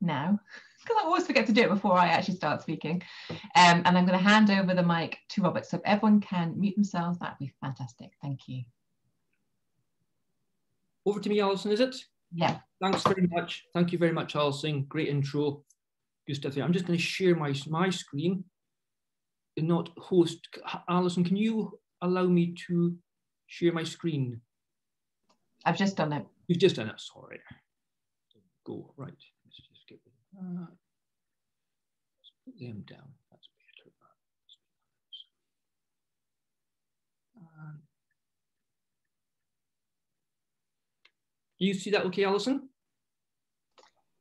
now because I always forget to do it before I actually start speaking. Um, and I'm going to hand over the mic to Robert. So if everyone can mute themselves, that'd be fantastic. Thank you. Over to me, Alison, is it? Yeah. Thanks very much. Thank you very much, Alison. Great intro. Good stuff there. I'm just going to share my, my screen and not host. Alison, can you allow me to share my screen? I've just done it. You've just done it, sorry. Go, right. Let's just get uh, let's put them down. That's better. Uh, you see that okay, Alison?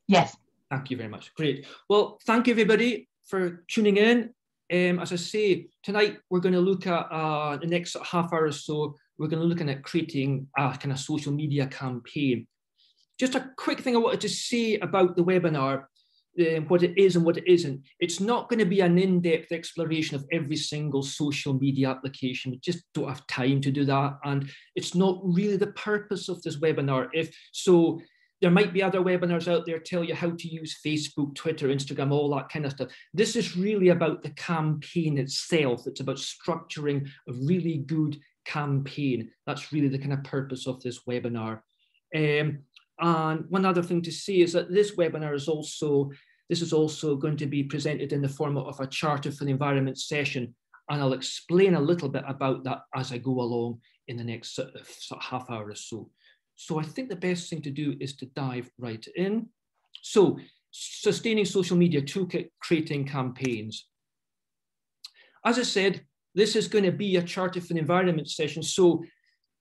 Yes. Thank you very much. Great. Well, thank you everybody for tuning in. Um, as I say, tonight we're going to look at uh, the next half hour or so, we're going to look at creating a kind of social media campaign. Just a quick thing I wanted to say about the webinar, uh, what it is and what it isn't. It's not going to be an in-depth exploration of every single social media application. We just don't have time to do that. And it's not really the purpose of this webinar. If so, there might be other webinars out there tell you how to use Facebook, Twitter, Instagram, all that kind of stuff. This is really about the campaign itself. It's about structuring a really good campaign. That's really the kind of purpose of this webinar. Um, and one other thing to say is that this webinar is also, this is also going to be presented in the format of a Charter for the Environment session. And I'll explain a little bit about that as I go along in the next sort of, sort of half hour or so. So I think the best thing to do is to dive right in. So sustaining social media toolkit, creating campaigns. As I said, this is going to be a charter for the environment session. So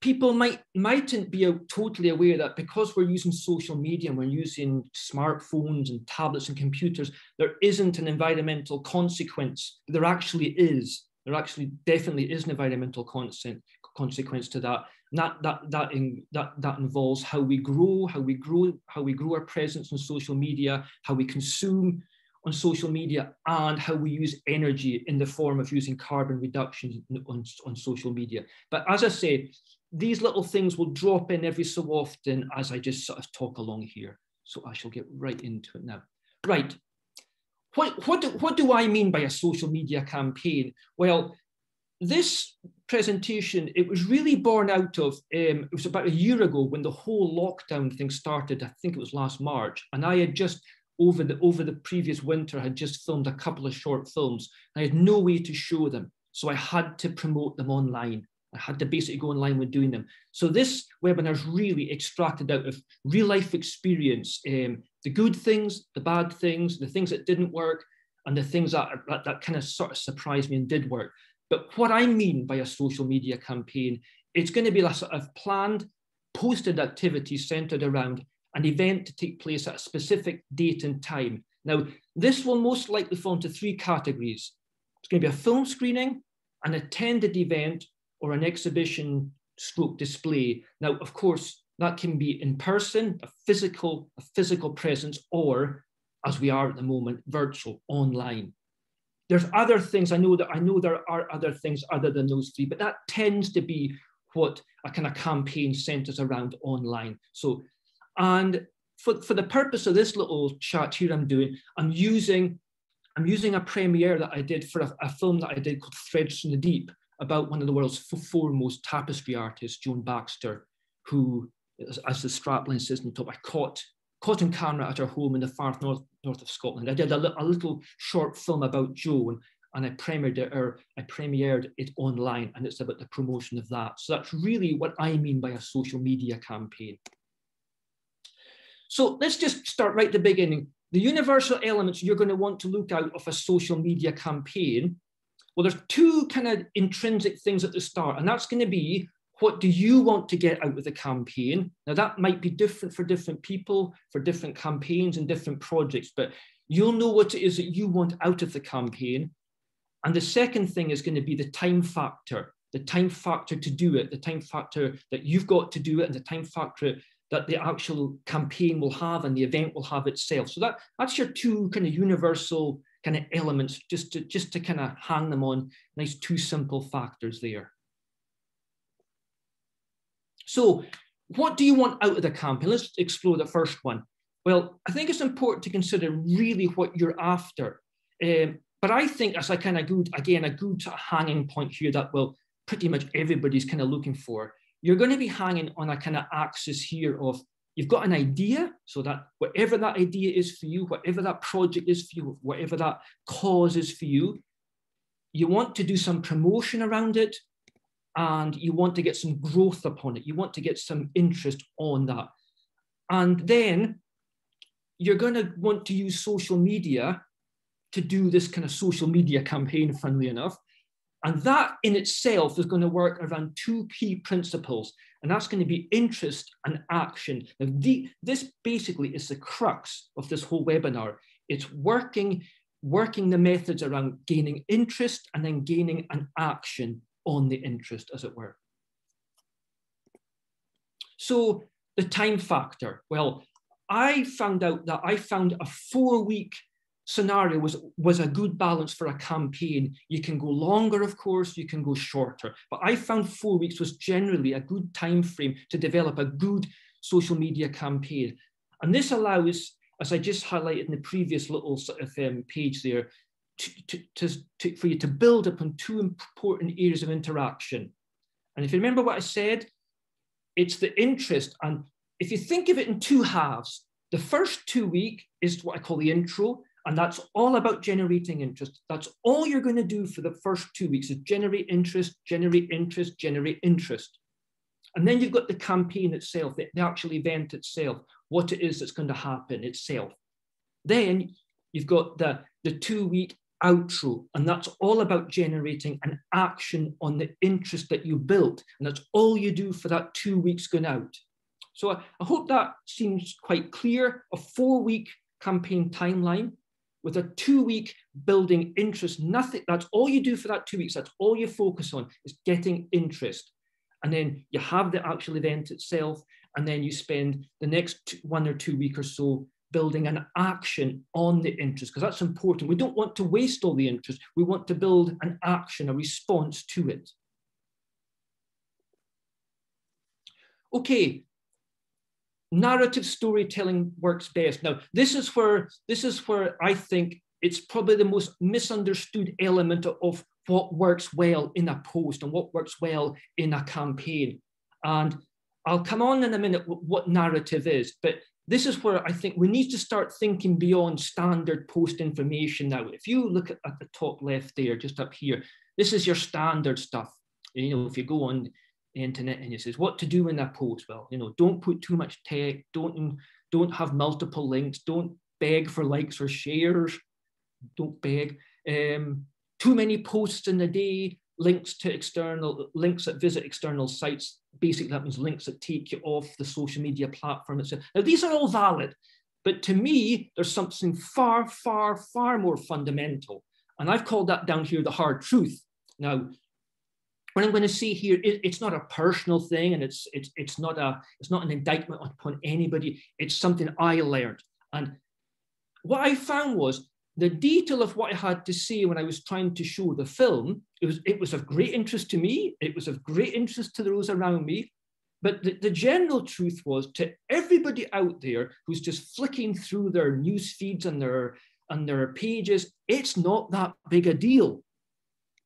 people might mightn't be totally aware that because we're using social media and we're using smartphones and tablets and computers, there isn't an environmental consequence. There actually is. There actually definitely is an environmental consequence to that. That that that in, that that involves how we grow, how we grow, how we grow our presence on social media, how we consume on social media, and how we use energy in the form of using carbon reduction on, on social media. But as I say, these little things will drop in every so often as I just sort of talk along here. So I shall get right into it now. Right. What, what, do, what do I mean by a social media campaign? Well, this presentation, it was really born out of, um, it was about a year ago when the whole lockdown thing started, I think it was last March, and I had just, over the, over the previous winter, had just filmed a couple of short films. I had no way to show them, so I had to promote them online. I had to basically go online with doing them. So this webinar is really extracted out of real life experience, um, the good things, the bad things, the things that didn't work, and the things that, that, that kind of sort of surprised me and did work. But what I mean by a social media campaign, it's going to be a sort of planned, posted activity centered around an event to take place at a specific date and time. Now, this will most likely fall into three categories. It's going to be a film screening, an attended event, or an exhibition stroke display. Now, of course, that can be in person, a physical, a physical presence, or as we are at the moment, virtual, online. There's other things I know that I know there are other things other than those three, but that tends to be what a kind of campaign centers around online. So, and for, for the purpose of this little chat here I'm doing, I'm using I'm using a premiere that I did for a, a film that I did called Threads from the Deep about one of the world's foremost tapestry artists, Joan Baxter, who, as the strapline says in the top, I caught caught on camera at her home in the far north, north of Scotland. I did a, a little short film about Joan and I premiered it or I premiered it online and it's about the promotion of that. So that's really what I mean by a social media campaign. So let's just start right at the beginning. The universal elements you're going to want to look out of a social media campaign. Well, there's two kind of intrinsic things at the start, and that's going to be what do you want to get out of the campaign? Now, that might be different for different people, for different campaigns and different projects, but you'll know what it is that you want out of the campaign. And the second thing is going to be the time factor, the time factor to do it, the time factor that you've got to do it, and the time factor that the actual campaign will have and the event will have itself. So that, that's your two kind of universal kind of elements, just to, just to kind of hang them on nice two simple factors there. So what do you want out of the campaign? Let's explore the first one. Well, I think it's important to consider really what you're after. Um, but I think as a kind of good, again, a good hanging point here that well, pretty much everybody's kind of looking for. You're going to be hanging on a kind of axis here of you've got an idea, so that whatever that idea is for you, whatever that project is for you, whatever that cause is for you, you want to do some promotion around it and you want to get some growth upon it. You want to get some interest on that. And then you're going to want to use social media to do this kind of social media campaign, funnily enough. And that in itself is going to work around two key principles, and that's going to be interest and action. Now, the, this basically is the crux of this whole webinar. It's working, working the methods around gaining interest and then gaining an action on the interest, as it were. So the time factor. Well, I found out that I found a four week scenario was, was a good balance for a campaign. You can go longer, of course, you can go shorter, but I found four weeks was generally a good time frame to develop a good social media campaign. And this allows, as I just highlighted in the previous little sort of um, page there, to, to, to, for you to build upon two important areas of interaction. And if you remember what I said, it's the interest. And if you think of it in two halves, the first two week is what I call the intro, and that's all about generating interest. That's all you're going to do for the first two weeks is generate interest, generate interest, generate interest. And then you've got the campaign itself, the, the actual event itself, what it is that's going to happen itself. Then you've got the, the two week outro, and that's all about generating an action on the interest that you built. And that's all you do for that two weeks going out. So I, I hope that seems quite clear. A four week campaign timeline with a two week building interest, nothing, that's all you do for that two weeks. That's all you focus on is getting interest. And then you have the actual event itself. And then you spend the next one or two week or so building an action on the interest, because that's important. We don't want to waste all the interest. We want to build an action, a response to it. Okay, narrative storytelling works best. Now, this is where this is where I think it's probably the most misunderstood element of what works well in a post and what works well in a campaign. And I'll come on in a minute what narrative is, but this is where I think we need to start thinking beyond standard post information now. If you look at, at the top left there, just up here, this is your standard stuff. You know, if you go on the internet and it says what to do in that post. Well, you know, don't put too much tech, don't don't have multiple links, don't beg for likes or shares, don't beg. Um, too many posts in a day, links to external links that visit external sites. Basically, that means links that take you off the social media platform itself. Now, these are all valid, but to me, there's something far, far, far more fundamental. And I've called that down here the hard truth. Now, what I'm going to see here, it, it's not a personal thing, and it's it's it's not a it's not an indictment upon anybody. It's something I learned, and what I found was the detail of what I had to say when I was trying to show the film. It was it was of great interest to me. It was of great interest to those around me. But the, the general truth was to everybody out there who's just flicking through their news feeds and their and their pages, it's not that big a deal.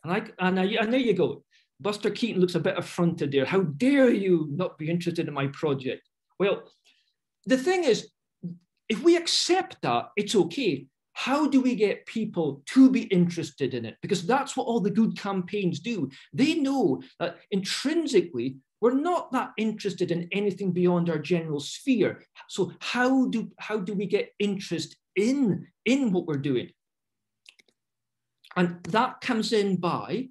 And I and I, and there you go. Buster Keaton looks a bit affronted there. How dare you not be interested in my project? Well, the thing is, if we accept that, it's okay. How do we get people to be interested in it? Because that's what all the good campaigns do. They know that intrinsically, we're not that interested in anything beyond our general sphere. So how do, how do we get interest in, in what we're doing? And that comes in by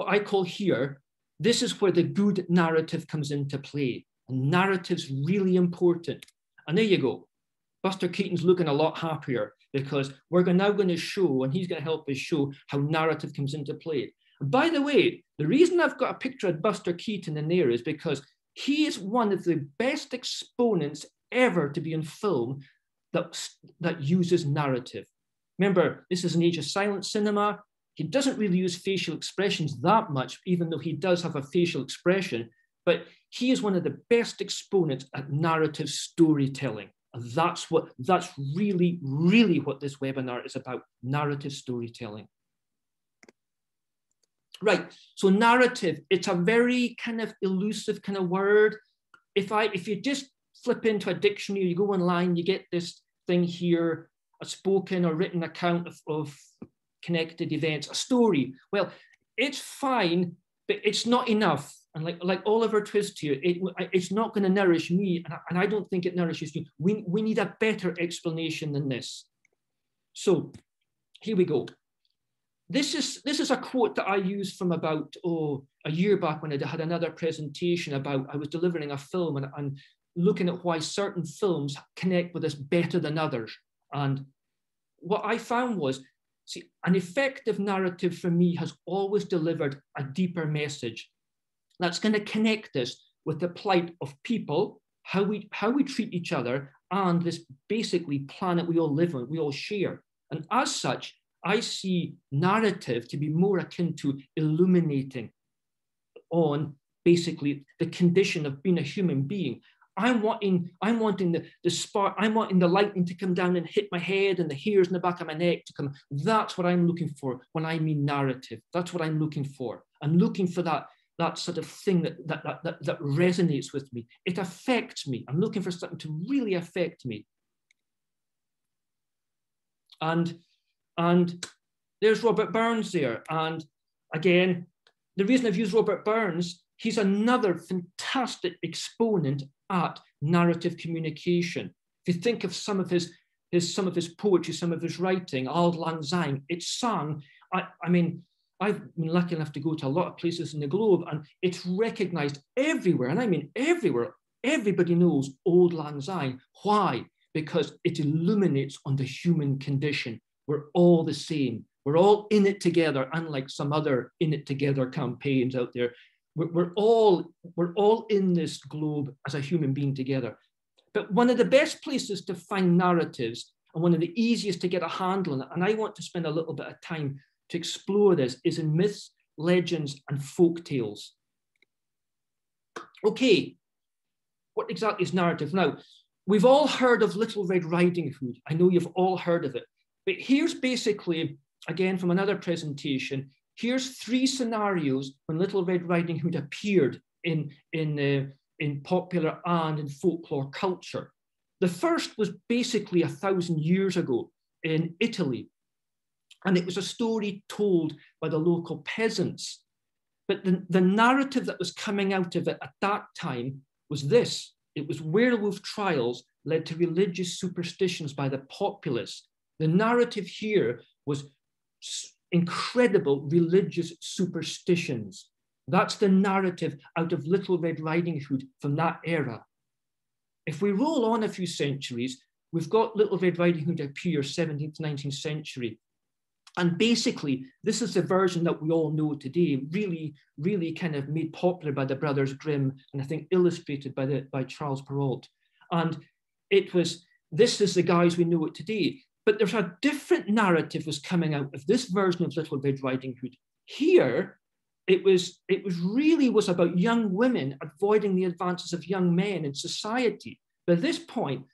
what I call here, this is where the good narrative comes into play. And narrative's really important. And there you go. Buster Keaton's looking a lot happier because we're now going to show, and he's going to help us show how narrative comes into play. By the way, the reason I've got a picture of Buster Keaton in there is because he is one of the best exponents ever to be in film that, that uses narrative. Remember, this is an age of silent cinema. He doesn't really use facial expressions that much, even though he does have a facial expression, but he is one of the best exponents at narrative storytelling. And That's what that's really, really what this webinar is about, narrative storytelling. Right, so narrative, it's a very kind of elusive kind of word. If I if you just flip into a dictionary, you go online, you get this thing here, a spoken or written account of, of connected events, a story. Well, it's fine, but it's not enough. And like, like Oliver Twist here, it, it's not going to nourish me, and I, and I don't think it nourishes you. We, we need a better explanation than this. So here we go. This is, this is a quote that I used from about oh, a year back when I had another presentation about I was delivering a film and, and looking at why certain films connect with us better than others. And what I found was See, an effective narrative for me has always delivered a deeper message that's going to connect us with the plight of people, how we, how we treat each other, and this basically planet we all live on, we all share. And as such, I see narrative to be more akin to illuminating on basically the condition of being a human being. I'm wanting, I'm wanting the, the spark, I'm wanting the lightning to come down and hit my head and the hairs in the back of my neck to come. That's what I'm looking for when I mean narrative. That's what I'm looking for. I'm looking for that, that sort of thing that, that, that, that, that resonates with me. It affects me. I'm looking for something to really affect me. And, and there's Robert Burns there. And again, the reason I've used Robert Burns, he's another fantastic exponent at narrative communication. If you think of some of his, his some of his poetry, some of his writing, Auld Lang Syne, it's sung. I, I mean, I've been lucky enough to go to a lot of places in the globe, and it's recognized everywhere. And I mean everywhere. Everybody knows Auld Lang Syne. Why? Because it illuminates on the human condition. We're all the same. We're all in it together, unlike some other in it together campaigns out there we're, all, we're all in this globe as a human being together. But one of the best places to find narratives and one of the easiest to get a handle on it, and I want to spend a little bit of time to explore this, is in myths, legends, and folk tales. Okay, what exactly is narrative? Now, we've all heard of Little Red Riding Hood. I know you've all heard of it. But here's basically, again, from another presentation, here's three scenarios when Little Red Riding Hood appeared in, in, uh, in popular and in folklore culture. The first was basically a thousand years ago in Italy, and it was a story told by the local peasants. But the, the narrative that was coming out of it at that time was this it was werewolf trials led to religious superstitions by the populace. The narrative here was incredible religious superstitions. That's the narrative out of Little Red Riding Hood from that era. If we roll on a few centuries, we've got Little Red Riding Hood appear 17th, 19th century. And basically, this is the version that we all know today, really, really kind of made popular by the Brothers Grimm, and I think illustrated by, the, by Charles Perrault. And it was, this is the guys we know it today. But there's a different narrative was coming out of this version of Little Red Riding Hood. Here, it was, it was really was about young women avoiding the advances of young men in society. But at this point,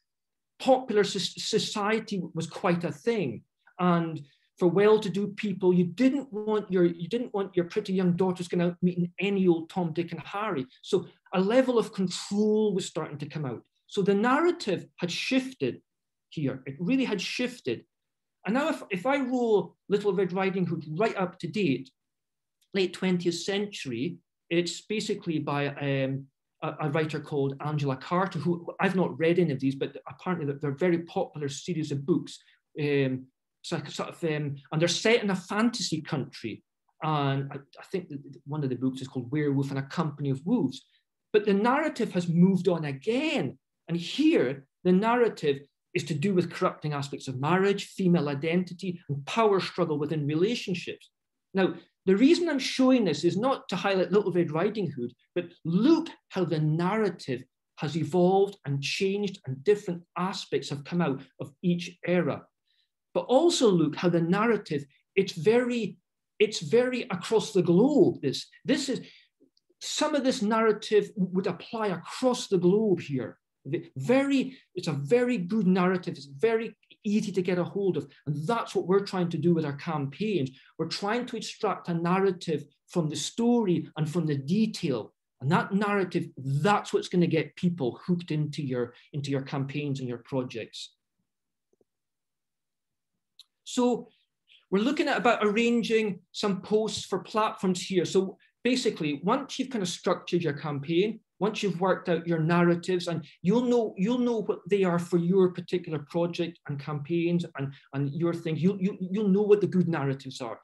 popular society was quite a thing. And for well-to-do people, you didn't want your you didn't want your pretty young daughters going out meeting any old Tom, Dick, and Harry. So a level of control was starting to come out. So the narrative had shifted here. It really had shifted. And now if, if I roll Little Red Riding Hood right up to date, late 20th century, it's basically by um, a, a, writer called Angela Carter, who I've not read any of these, but apparently they're very popular series of books. Um, so sort of, um, and they're set in a fantasy country. And I, I think one of the books is called Werewolf and a Company of Wolves. But the narrative has moved on again. And here, the narrative is to do with corrupting aspects of marriage, female identity, and power struggle within relationships. Now, the reason I'm showing this is not to highlight Little Red Riding Hood, but look how the narrative has evolved and changed and different aspects have come out of each era. But also look how the narrative, it's very, it's very across the globe. This, this is, some of this narrative would apply across the globe here. Very, it's a very good narrative. It's very easy to get a hold of. And that's what we're trying to do with our campaigns. We're trying to extract a narrative from the story and from the detail. And that narrative, that's what's going to get people hooked into your, into your campaigns and your projects. So we're looking at about arranging some posts for platforms here. So basically, once you've kind of structured your campaign, once you've worked out your narratives and you'll know you'll know what they are for your particular project and campaigns and, and your thing, you, you, you'll know what the good narratives are.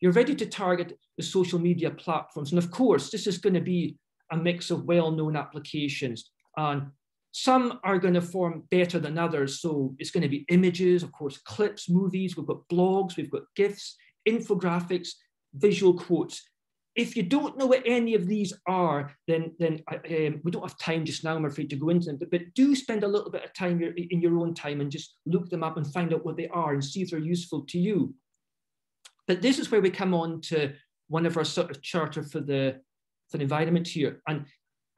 You're ready to target the social media platforms. And of course, this is going to be a mix of well-known applications. And some are going to form better than others. So it's going to be images, of course, clips, movies, we've got blogs, we've got GIFs, infographics, visual quotes. If you don't know what any of these are, then, then um, we don't have time just now, I'm afraid, to go into them, but, but do spend a little bit of time in your own time and just look them up and find out what they are and see if they're useful to you. But this is where we come on to one of our sort of charter for the, for the environment here. And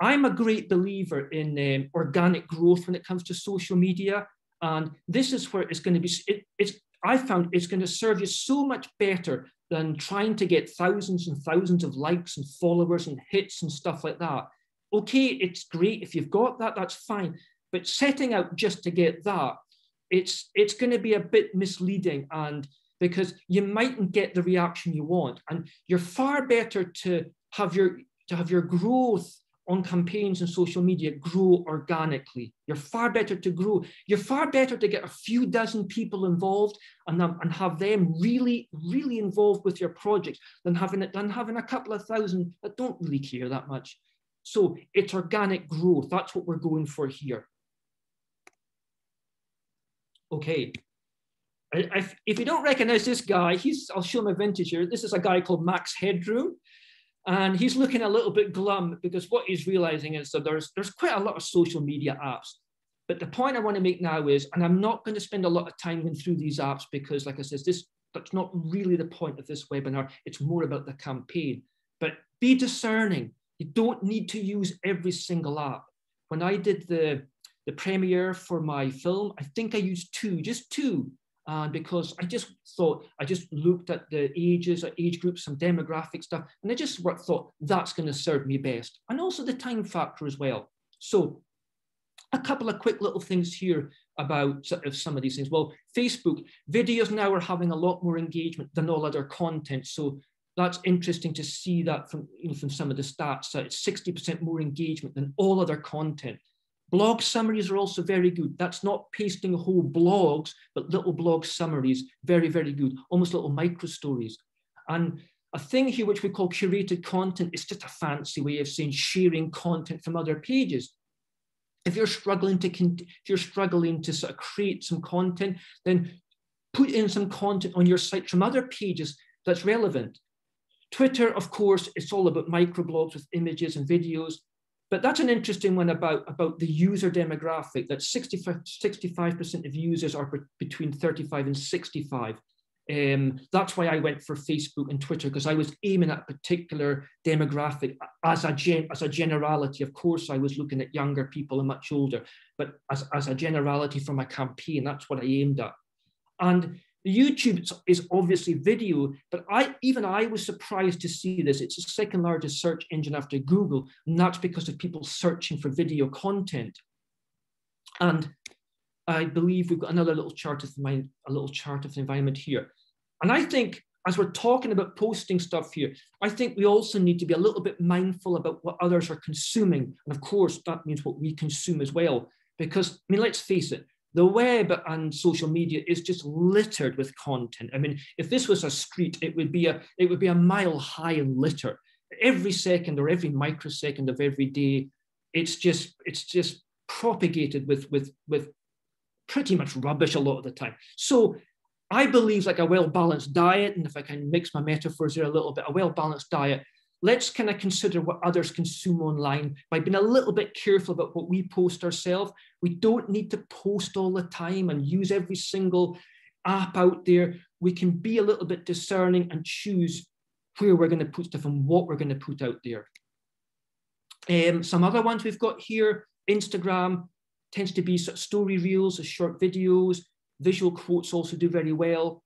I'm a great believer in um, organic growth when it comes to social media. And this is where it's going to be, it, it's, I found it's going to serve you so much better than trying to get thousands and thousands of likes and followers and hits and stuff like that. Okay, it's great. If you've got that, that's fine. But setting out just to get that, it's, it's going to be a bit misleading and because you mightn't get the reaction you want. And you're far better to have your, to have your growth on campaigns and social media grow organically. You're far better to grow. You're far better to get a few dozen people involved and, and have them really, really involved with your project than having it than having a couple of thousand that don't really care that much. So it's organic growth. That's what we're going for here. Okay. If, if you don't recognize this guy, he's I'll show him a vintage here. This is a guy called Max Headroom. And he's looking a little bit glum because what he's realizing is that there's, there's quite a lot of social media apps. But the point I want to make now is, and I'm not going to spend a lot of time going through these apps because, like I said, this that's not really the point of this webinar. It's more about the campaign. But be discerning. You don't need to use every single app. When I did the, the premiere for my film, I think I used two, just two and because I just thought, I just looked at the ages, age groups, some demographic stuff, and I just thought that's going to serve me best. And also the time factor as well. So a couple of quick little things here about sort of some of these things. Well, Facebook videos now are having a lot more engagement than all other content. So that's interesting to see that from, you know, from some of the stats that it's 60% more engagement than all other content. Blog summaries are also very good. That's not pasting whole blogs, but little blog summaries, very, very good, almost little micro stories. And a thing here which we call curated content is just a fancy way of saying sharing content from other pages. If you're struggling to if you're struggling to sort of create some content, then put in some content on your site from other pages that's relevant. Twitter, of course, it's all about microblogs with images and videos. But that's an interesting one about, about the user demographic, that 65, 65% of users are between 35 and 65. Um, that's why I went for Facebook and Twitter, because I was aiming at a particular demographic as a, gen, as a generality. Of course, I was looking at younger people and much older, but as, as a generality for my campaign, that's what I aimed at. And YouTube is obviously video, but I even I was surprised to see this. It's the second largest search engine after Google, and that's because of people searching for video content. And I believe we've got another little chart of my a little chart of the environment here. And I think as we're talking about posting stuff here, I think we also need to be a little bit mindful about what others are consuming. And of course, that means what we consume as well. Because, I mean, let's face it, the web and social media is just littered with content. I mean, if this was a street, it would be a it would be a mile high litter. Every second or every microsecond of every day, it's just it's just propagated with with with pretty much rubbish a lot of the time. So I believe like a well-balanced diet, and if I can mix my metaphors here a little bit, a well-balanced diet let's kind of consider what others consume online by being a little bit careful about what we post ourselves. We don't need to post all the time and use every single app out there. We can be a little bit discerning and choose where we're going to put stuff and what we're going to put out there. Um, some other ones we've got here Instagram, tends to be sort of story reels, short videos, visual quotes also do very well.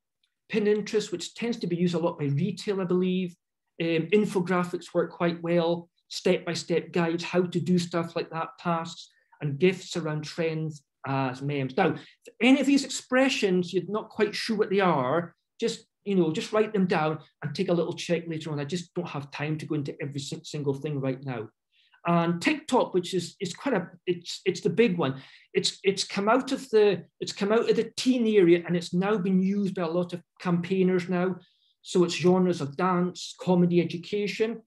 Pinterest, which tends to be used a lot by retail, I believe. Um, infographics work quite well, step-by-step guides, how to do stuff like that, tasks, and gifts around trends as memes. Now, any of these expressions, you're not quite sure what they are, just you know, just write them down and take a little check later on. I just don't have time to go into every single thing right now. And TikTok, which is is quite a it's it's the big one. It's it's come out of the it's come out of the teen area and it's now been used by a lot of campaigners now. So it's genres of dance, comedy, education.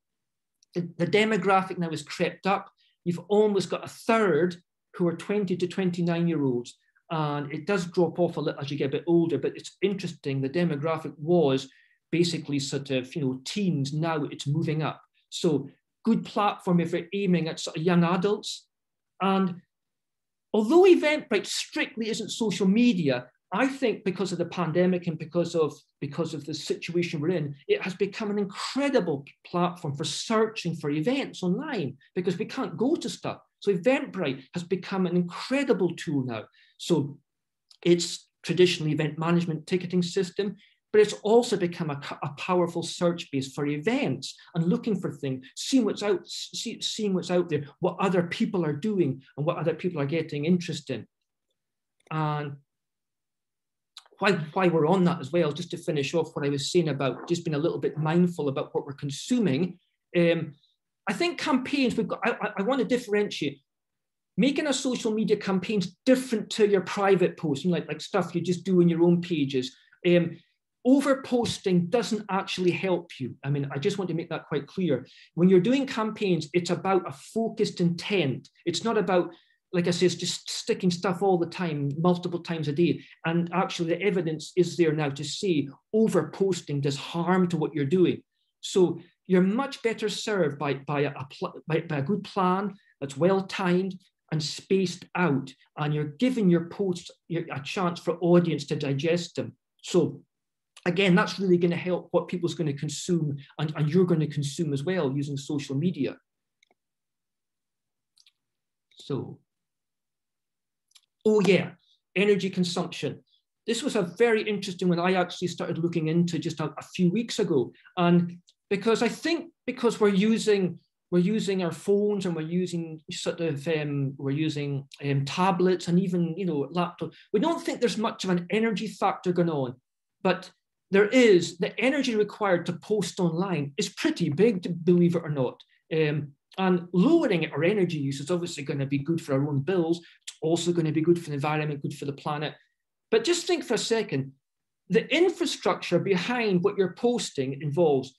The, the demographic now has crept up. You've almost got a third who are 20 to 29 year olds. And it does drop off a little as you get a bit older, but it's interesting. The demographic was basically sort of, you know, teens. Now it's moving up. So good platform if you're aiming at sort of young adults. And although Eventbrite strictly isn't social media, I think because of the pandemic and because of because of the situation we're in, it has become an incredible platform for searching for events online because we can't go to stuff. So Eventbrite has become an incredible tool now. So it's traditional event management ticketing system, but it's also become a, a, powerful search base for events and looking for things, seeing what's out, see, seeing what's out there, what other people are doing and what other people are getting interest in. And why, why we're on that as well, just to finish off what I was saying about just being a little bit mindful about what we're consuming. Um, I think campaigns, we've got, I, I want to differentiate making a social media campaigns different to your private posting, like, like stuff you just do in your own pages. Um, over posting doesn't actually help you. I mean, I just want to make that quite clear. When you're doing campaigns, it's about a focused intent. It's not about, like I say, it's just sticking stuff all the time, multiple times a day. And actually, the evidence is there now to say over posting does harm to what you're doing. So you're much better served by, by, a, by, by a good plan that's well timed and spaced out, and you're giving your posts a chance for audience to digest them. So again, that's really going to help what people's going to consume and, and you're going to consume as well using social media. So, oh yeah, energy consumption. This was a very interesting one I actually started looking into just a, a few weeks ago. And because I think because we're using we're using our phones and we're using sort of um, we're using um, tablets and even you know laptop. We don't think there's much of an energy factor going on, but there is the energy required to post online is pretty big, believe it or not. Um, and lowering our energy use is obviously going to be good for our own bills. It's also going to be good for the environment, good for the planet. But just think for a second the infrastructure behind what you're posting involves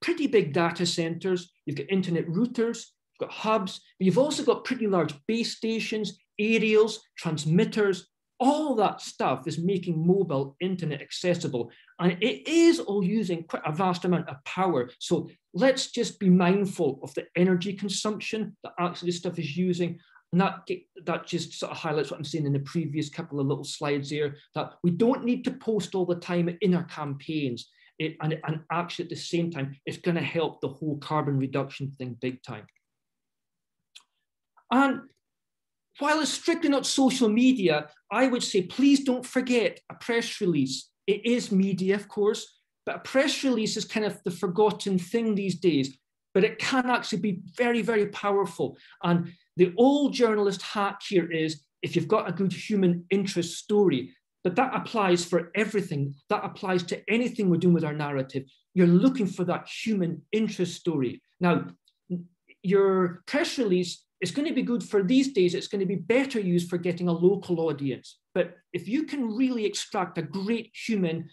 pretty big data centers, you've got internet routers, you've got hubs, but you've also got pretty large base stations, aerials, transmitters, all that stuff is making mobile internet accessible. And it is all using quite a vast amount of power. So let's just be mindful of the energy consumption that actually this stuff is using. And that, that just sort of highlights what I'm saying in the previous couple of little slides here, that we don't need to post all the time in our campaigns it, and, and actually at the same time, it's going to help the whole carbon reduction thing big time. And while it's strictly not social media, I would say please don't forget a press release. It is media, of course, but a press release is kind of the forgotten thing these days, but it can actually be very, very powerful. And the old journalist hack here is if you've got a good human interest story, but that applies for everything. That applies to anything we're doing with our narrative. You're looking for that human interest story. Now, your press release is going to be good for these days. It's going to be better used for getting a local audience. But if you can really extract a great human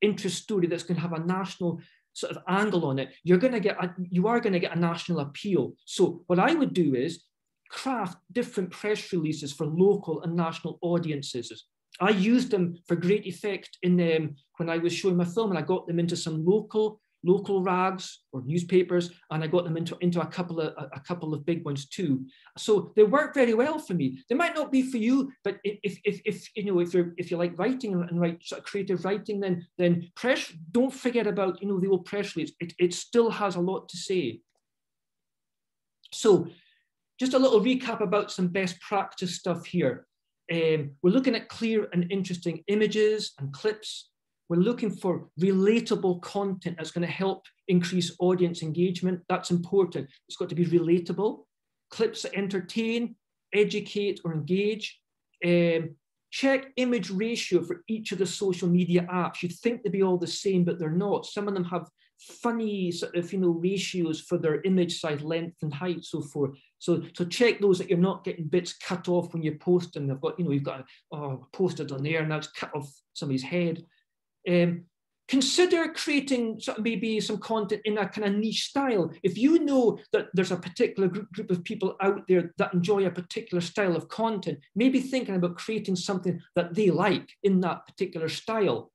interest story that's going to have a national sort of angle on it, you're going to get a, you are going to get a national appeal. So what I would do is craft different press releases for local and national audiences. I used them for great effect in them when I was showing my film, and I got them into some local local rags or newspapers, and I got them into, into a couple of a, a couple of big ones too. So they work very well for me. They might not be for you, but if if, if you know if you're if you like writing and write sort of creative writing, then then press don't forget about you know the old press release. It it still has a lot to say. So just a little recap about some best practice stuff here. Um, we're looking at clear and interesting images and clips. We're looking for relatable content that's going to help increase audience engagement. That's important. It's got to be relatable. Clips that entertain, educate, or engage. Um, check image ratio for each of the social media apps. You'd think they'd be all the same, but they're not. Some of them have funny sort of you know ratios for their image size, length, and height, so forth. So so check those that you're not getting bits cut off when you post them. They've got you know you've got oh posted on there and that's cut off somebody's head. Um, consider creating maybe some content in a kind of niche style. If you know that there's a particular group, group of people out there that enjoy a particular style of content, maybe thinking about creating something that they like in that particular style.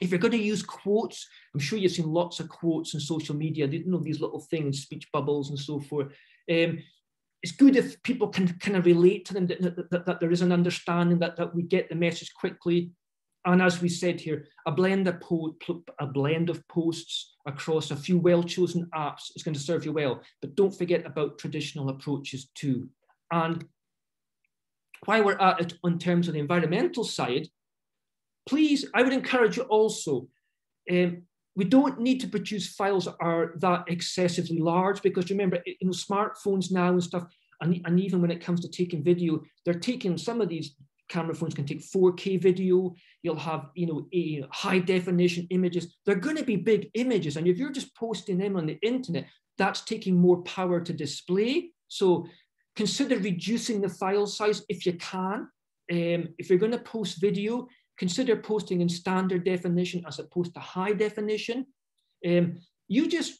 If you're going to use quotes, I'm sure you've seen lots of quotes on social media, you know, these little things, speech bubbles and so forth. Um, it's good if people can kind of relate to them, that, that, that, that there is an understanding that, that we get the message quickly. And as we said here, a blend of, po- a blend of posts across a few well-chosen apps is going to serve you well. But don't forget about traditional approaches too. And while we're at it in terms of the environmental side, please, I would encourage you also, um, we don't need to produce files that are that excessively large because remember, you know, smartphones now and stuff, and, and even when it comes to taking video, they're taking some of these camera phones can take 4K video. You'll have, you know, a high definition images. They're going to be big images. And if you're just posting them on the internet, that's taking more power to display. So consider reducing the file size if you can. Um, if you're going to post video, consider posting in standard definition as opposed to high definition. Um, you just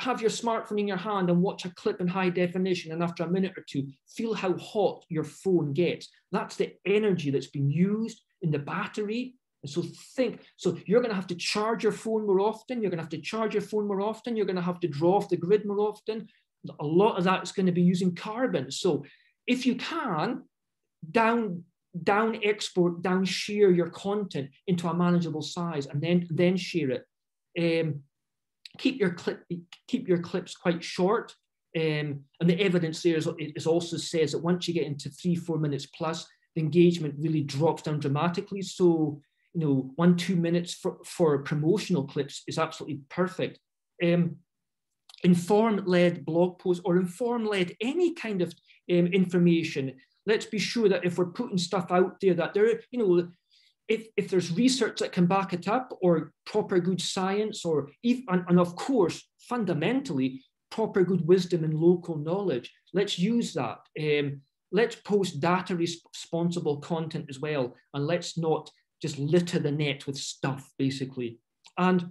have your smartphone in your hand and watch a clip in high definition, and after a minute or two, feel how hot your phone gets. That's the energy that's been used in the battery. And so think, so you're going to have to charge your phone more often. You're going to have to charge your phone more often. You're going to have to draw off the grid more often. A lot of that is going to be using carbon. So if you can, down down export, down share your content into a manageable size, and then then share it. Um, keep your clip keep your clips quite short. Um, and the evidence there is, is also says that once you get into three, four minutes plus, the engagement really drops down dramatically. So, you know, one, two minutes for, for promotional clips is absolutely perfect. Um, inform-led blog posts or inform-led any kind of um, information. Let's be sure that if we're putting stuff out there that there, you know, if, if there's research that can back it up or proper good science or and, and of course, fundamentally, proper good wisdom and local knowledge, let's use that. Um, let's post data responsible content as well. And let's not just litter the net with stuff, basically. And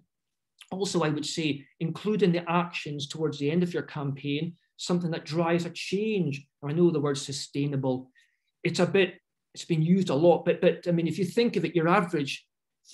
also, I would say, including the actions towards the end of your campaign something that drives a change. I know the word sustainable. It's a bit it's been used a lot, but but I mean, if you think of it, your average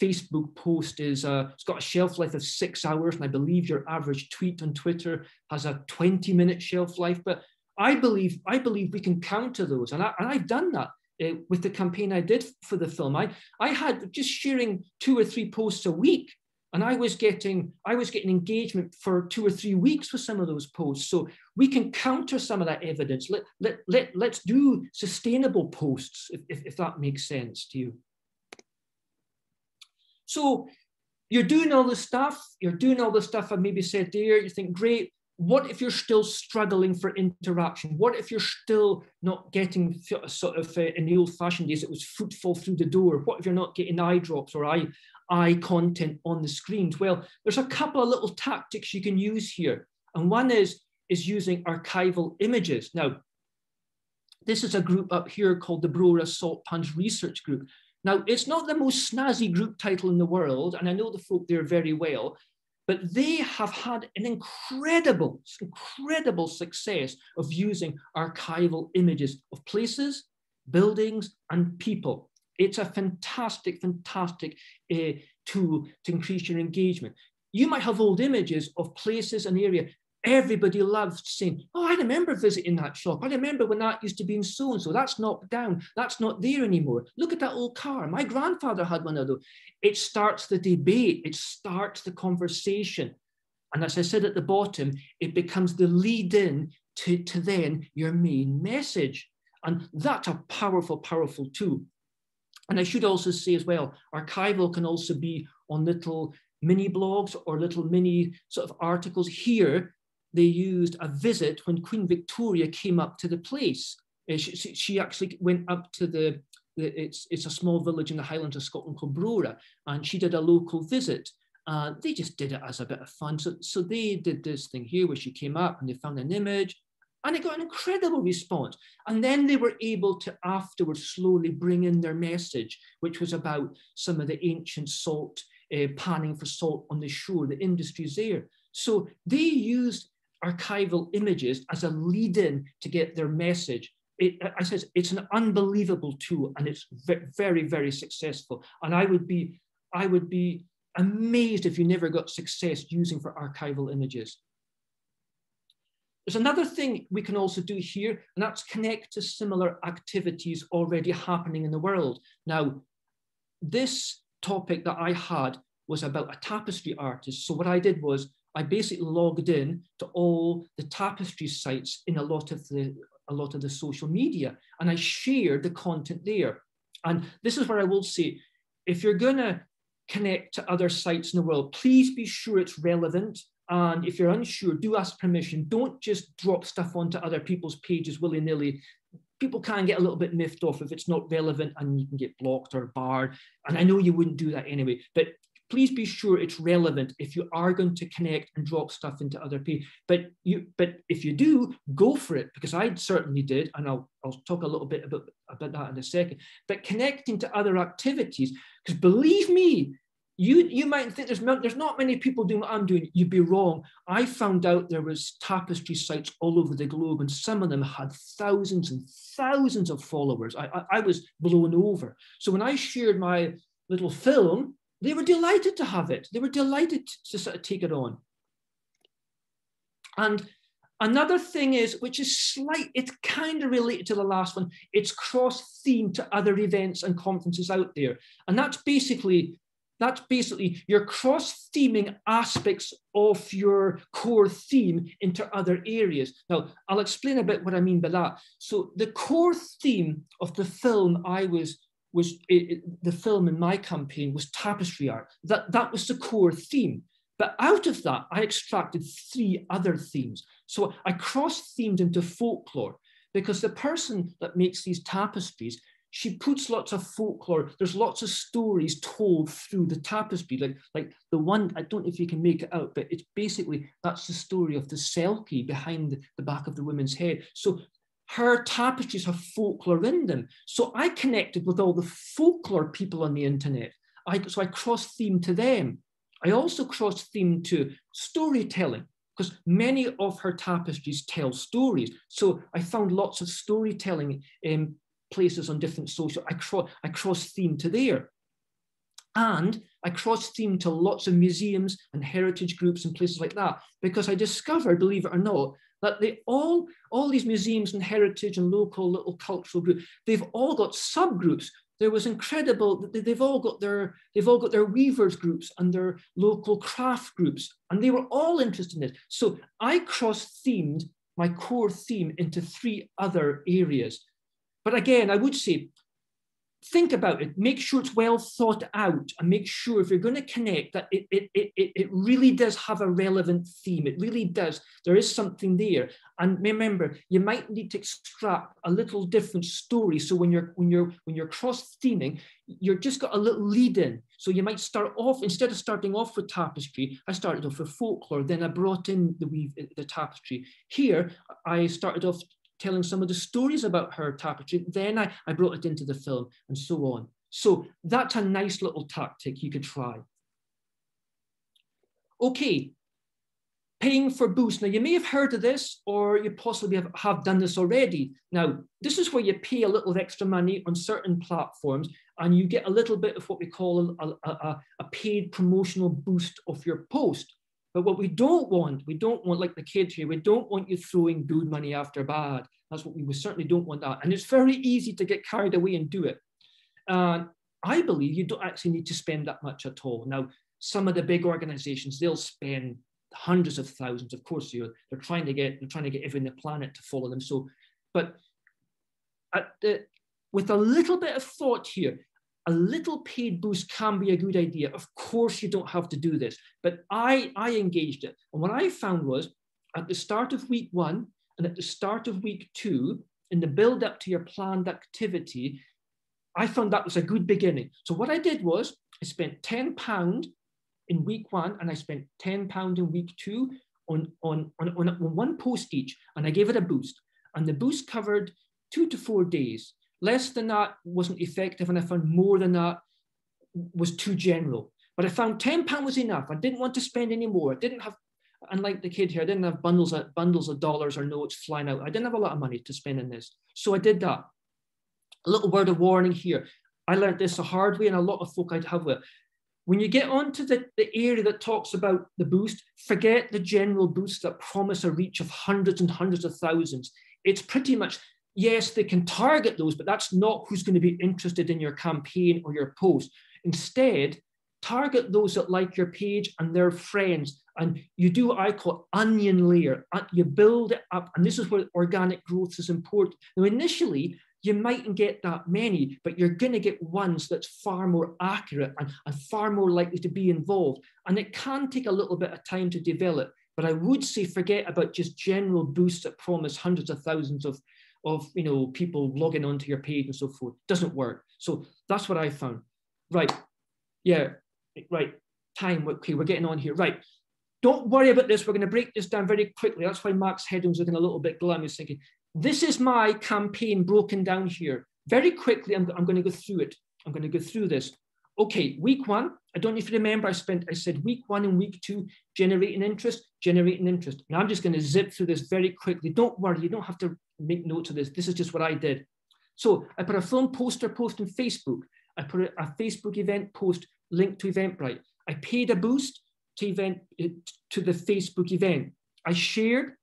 Facebook post is uh, it's got a shelf life of six hours, and I believe your average tweet on Twitter has a 20 minute shelf life. But I believe I believe we can counter those, and, I, and I've done that uh, with the campaign I did for the film. I I had just sharing two or three posts a week and i was getting i was getting engagement for two or three weeks with some of those posts so we can counter some of that evidence let, let, let, let's do sustainable posts if, if, if that makes sense to you so you're doing all this stuff you're doing all the stuff i maybe said there you think great what if you're still struggling for interaction? What if you're still not getting sort of uh, in the old fashioned days, it was footfall through the door? What if you're not getting eye drops or eye, eye content on the screens? Well, there's a couple of little tactics you can use here. And one is, is using archival images. Now, this is a group up here called the Brora Salt Punch Research Group. Now, it's not the most snazzy group title in the world, and I know the folk there very well, but they have had an incredible, incredible success of using archival images of places, buildings, and people. It's a fantastic, fantastic uh, tool to increase your engagement. You might have old images of places and area. Everybody loves saying, Oh, I remember visiting that shop. I remember when that used to be in so and so. That's knocked down. That's not there anymore. Look at that old car. My grandfather had one of those. It starts the debate, it starts the conversation. And as I said at the bottom, it becomes the lead in to, to then your main message. And that's a powerful, powerful tool. And I should also say as well, archival can also be on little mini blogs or little mini sort of articles. Here, they used a visit when Queen Victoria came up to the place. Uh, she, she, actually went up to the, the, it's, it's a small village in the Highlands of Scotland called Brora, and she did a local visit. Uh, they just did it as a bit of fun. So, so they did this thing here where she came up and they found an image and it got an incredible response. And then they were able to afterwards slowly bring in their message, which was about some of the ancient salt, uh, panning for salt on the shore, the industries there. So they used archival images as a lead in to get their message. It, I said it's an unbelievable tool and it's very, very successful. And I would be, I would be amazed if you never got success using for archival images. There's another thing we can also do here, and that's connect to similar activities already happening in the world. Now, this topic that I had was about a tapestry artist. So what I did was I basically logged in to all the tapestry sites in a lot of the a lot of the social media, and I shared the content there. And this is where I will say, if you're gonna connect to other sites in the world, please be sure it's relevant. And if you're unsure, do ask permission. Don't just drop stuff onto other people's pages willy nilly. People can get a little bit miffed off if it's not relevant and you can get blocked or barred. And I know you wouldn't do that anyway, but please be sure it's relevant if you are going to connect and drop stuff into other people. But you, but if you do, go for it because I certainly did, and I'll I'll talk a little bit about about that in a second. But connecting to other activities, because believe me, you you might think there's not, there's not many people doing what I'm doing. You'd be wrong. I found out there was tapestry sites all over the globe, and some of them had thousands and thousands of followers. I, I, I was blown over. So when I shared my little film they were delighted to have it. They were delighted to sort of take it on. And another thing is, which is slight, it's kind of related to the last one, it's cross-themed to other events and conferences out there. And that's basically that's basically you're cross-theming aspects of your core theme into other areas. Now, I'll explain a bit what I mean by that. So the core theme of the film I was was it, it, the film in my campaign was tapestry art. That, that was the core theme. But out of that, I extracted three other themes. So I cross-themed into folklore because the person that makes these tapestries, she puts lots of folklore. There's lots of stories told through the tapestry. Like, like the one, I don't know if you can make it out, but it's basically, that's the story of the selkie behind the back of the woman's head. So her tapestries have folklore in them. So I connected with all the folklore people on the internet. I, so I cross-themed to them. I also cross-themed to storytelling because many of her tapestries tell stories. So I found lots of storytelling in places on different social. I, I cross-themed to there. And I cross-themed to lots of museums and heritage groups and places like that because I discovered, believe it or not, that they all, all these museums and heritage and local little cultural groups, they've all got subgroups. There was incredible, they've all got their, they've all got their weavers groups and their local craft groups, and they were all interested in it. So I cross-themed my core theme into three other areas. But again, I would say think about it, make sure it's well thought out, and make sure if you're going to connect that it, it, it, it really does have a relevant theme. It really does. There is something there. And remember, you might need to extract a little different story. So when you're when you're when you're cross-theming, you're just got a little lead in. So you might start off, instead of starting off with tapestry, I started off with folklore, then I brought in the weave the tapestry. Here, I started off telling some of the stories about her tapestry. Then I, I brought it into the film and so on. So that's a nice little tactic you could try. Okay, paying for boosts. Now, you may have heard of this, or you possibly have, have done this already. Now, this is where you pay a little extra money on certain platforms, and you get a little bit of what we call a, a, a paid promotional boost of your post. But what we don't want, we don't want, like the kids here, we don't want you throwing good money after bad. That's what we, we certainly don't want that. And it's very easy to get carried away and do it. Uh, I believe you don't actually need to spend that much at all. Now, some of the big organizations, they'll spend hundreds of thousands. Of course, you they're trying to get they're trying to get everyone the planet to follow them. So, but the, with a little bit of thought here, a little paid boost can be a good idea. Of course, you don't have to do this, but I I engaged it, and what I found was at the start of week one and at the start of week two, in the build up to your planned activity, I found that was a good beginning. So what I did was I spent ten pound in week one and I spent £10 in week two on, on, on, on one post each and I gave it a boost. And the boost covered two to four days. Less than that wasn't effective and I found more than that was too general. But I found £10 was enough. I didn't want to spend any more. I didn't have, unlike the kid here, I didn't have bundles of, bundles of dollars or notes flying out. I didn't have a lot of money to spend in this. So I did that. A little word of warning here. I learned this the hard way and a lot of folk I'd have with. When you get onto the, the area that talks about the boost, forget the general boosts that promise a reach of hundreds and hundreds of thousands. It's pretty much, yes, they can target those, but that's not who's going to be interested in your campaign or your post. Instead, target those that like your page and their friends. And you do what I call onion layer. Uh, you build it up. And this is where organic growth is important. Now, initially, you mightn't get that many, but you're going to get ones that's far more accurate and, and far more likely to be involved. And it can take a little bit of time to develop. But I would say forget about just general boosts that promise hundreds of thousands of, of you know, people logging onto your page and so forth. Doesn't work. So that's what I found. Right. Yeah. Right. Time. Okay, we're getting on here. Right. Don't worry about this. We're going to break this down very quickly. That's why Mark's head was looking a little bit glum. He's thinking, this is my campaign broken down here. Very quickly, I'm, I'm going to go through it. I'm going to go through this. Okay, week one, I don't know if you remember, I spent, I said week one and week two, generating interest, generating interest. Now I'm just going to zip through this very quickly. Don't worry, you don't have to make notes of this. This is just what I did. So I put a film poster post on Facebook. I put a, Facebook event post linked to Eventbrite. I paid a boost to event to the Facebook event. I shared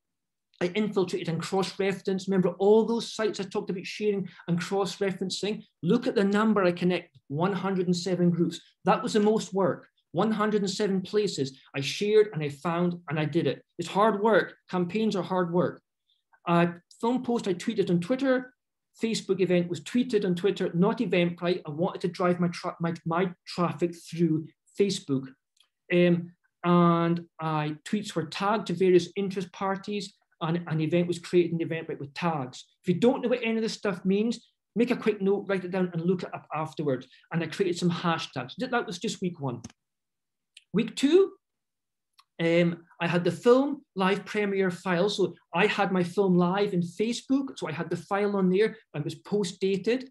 I infiltrated and cross-referenced. Remember all those sites I talked about sharing and cross-referencing? Look at the number I connect, 107 groups. That was the most work, 107 places I shared and I found and I did it. It's hard work. Campaigns are hard work. Uh, film post I tweeted on Twitter. Facebook event was tweeted on Twitter, not Eventbrite. I wanted to drive my, tra my, my traffic through Facebook. Um, and I tweets were tagged to various interest parties and an event was created in Eventbrite with tags. If you don't know what any of this stuff means, make a quick note, write it down and look it up afterwards. And I created some hashtags. That was just week one. Week two, um, I had the film live premiere file. So I had my film live in Facebook. So I had the file on there. It was post dated.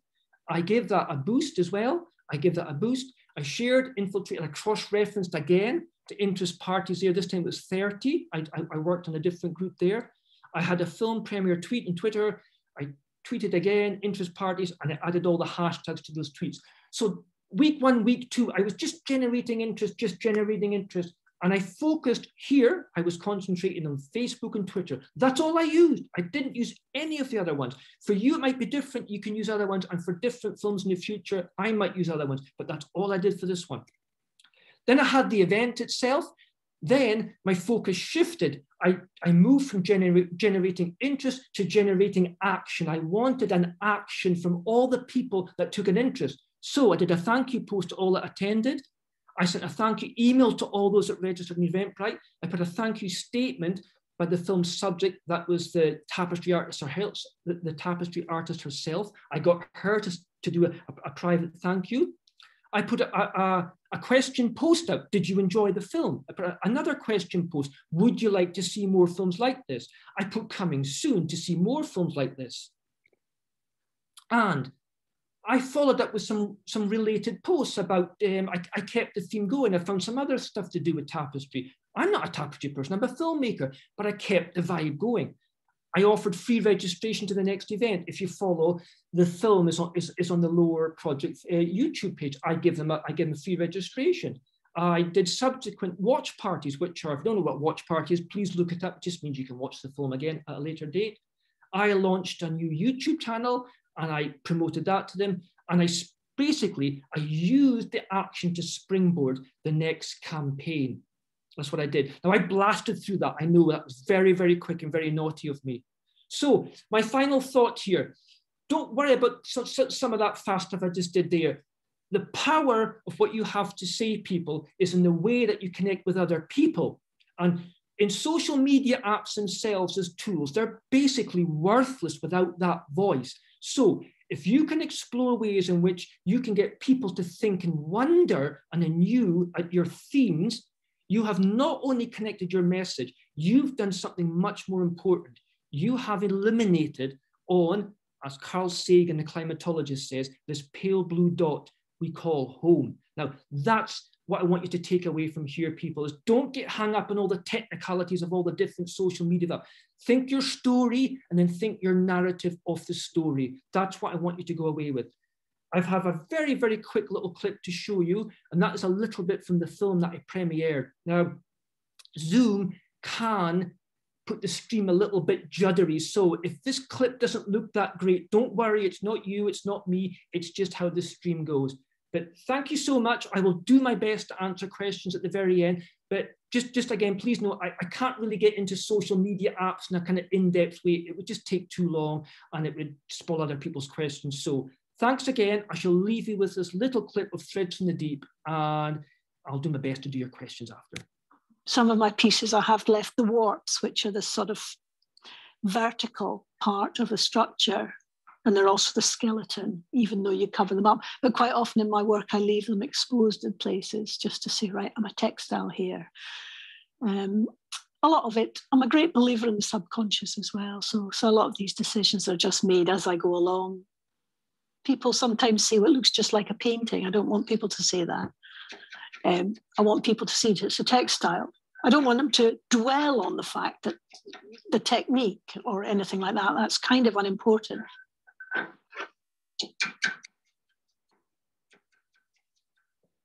I gave that a boost as well. I gave that a boost. I shared, infiltrated, I cross-referenced again to interest parties there. This time it was 30. I, I, I, worked on a different group there. I had a film premiere tweet on Twitter. I tweeted again, interest parties, and I added all the hashtags to those tweets. So week one, week two, I was just generating interest, just generating interest. And I focused here, I was concentrating on Facebook and Twitter. That's all I used. I didn't use any of the other ones. For you, it might be different. You can use other ones. And for different films in the future, I might use other ones. But that's all I did for this one. Then I had the event itself. Then my focus shifted. I, I moved from gener generating interest to generating action. I wanted an action from all the people that took an interest. So I did a thank you post to all that attended. I sent a thank you email to all those that registered in Eventbrite. I put a thank you statement by the film's subject, that was the tapestry artist herself, the, the tapestry artist herself. I got her to, to do a, a, a private thank you. I put a, a, a, question post out. Did you enjoy the film? I put another question post. Would you like to see more films like this? I put coming soon to see more films like this. And I followed up with some, some related posts about, um, I, I kept the theme going. I found some other stuff to do with tapestry. I'm not a tapestry person, I'm a filmmaker, but I kept the vibe going. I offered free registration to the next event. If you follow, the film is on, is, is on the lower project uh, YouTube page. I give them a, I give them free registration. I did subsequent watch parties, which are, if you don't know what watch parties, please look it up. It just means you can watch the film again at a later date. I launched a new YouTube channel and I promoted that to them. And I basically, I used the action to springboard the next campaign. That's what I did. Now I blasted through that. I know that was very, very quick and very naughty of me. So my final thought here, don't worry about some of that fast stuff I just did there. The power of what you have to say, people, is in the way that you connect with other people. And in social media apps themselves as tools, they're basically worthless without that voice. So if you can explore ways in which you can get people to think and wonder and anew at uh, your themes, you have not only connected your message, you've done something much more important. You have eliminated on, as Carl Sagan, the climatologist says, this pale blue dot we call home. Now, that's what I want you to take away from here, people, is don't get hung up on all the technicalities of all the different social media. Think your story and then think your narrative of the story. That's what I want you to go away with. I have a very, very quick little clip to show you, and that is a little bit from the film that I premiered. Now, Zoom can put the stream a little bit juddery. So if this clip doesn't look that great, don't worry, it's not you, it's not me, it's just how the stream goes. But thank you so much. I will do my best to answer questions at the very end. But just, just again, please note, I, I can't really get into social media apps in a kind of in-depth way. It would just take too long and it would spoil other people's questions. So thanks again. I shall leave you with this little clip of Threads from the Deep and I'll do my best to do your questions after. Some of my pieces I have left the warps, which are the sort of vertical part of the structure and they're also the skeleton, even though you cover them up. But quite often in my work, I leave them exposed in places just to say, right, I'm a textile here. Um, a lot of it, I'm a great believer in the subconscious as well. So, so a lot of these decisions are just made as I go along. People sometimes say, well, it looks just like a painting. I don't want people to say that. Um, I want people to see that it's a textile. I don't want them to dwell on the fact that the technique or anything like that, that's kind of unimportant.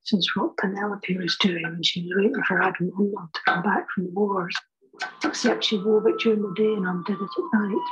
Since what Penelope was doing when she was waiting for Agamemnon to come back from the wars, except she wove it during the day and undid it at night.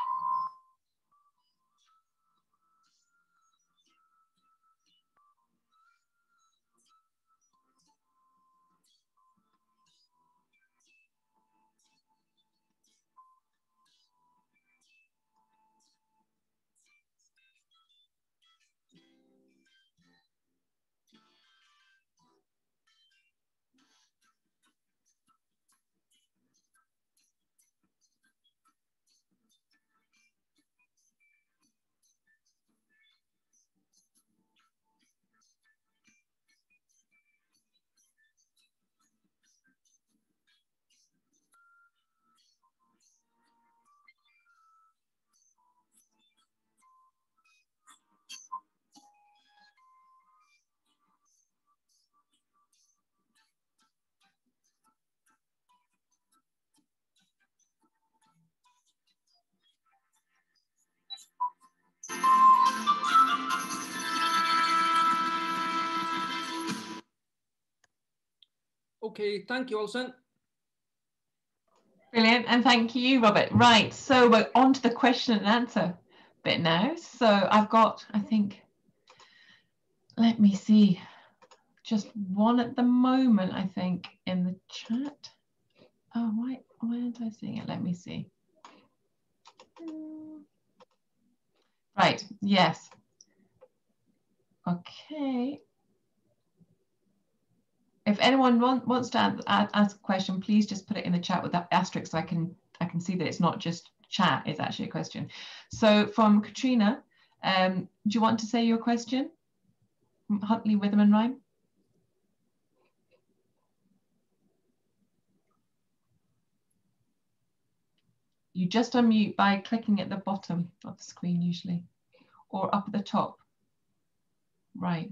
Okay, thank you, Alison. Brilliant, and thank you, Robert. Right, so we're on to the question and answer bit now. So I've got, I think, let me see, just one at the moment, I think, in the chat. Oh, why, why aren't I seeing it? Let me see. Right, yes. Okay. If anyone want, wants to ask a question, please just put it in the chat with that asterisk so I can I can see that it's not just chat, it's actually a question. So from Katrina, um, do you want to say your question? Huntley, Witham and Rhyme? You just unmute by clicking at the bottom of the screen usually, or up at the top. Right.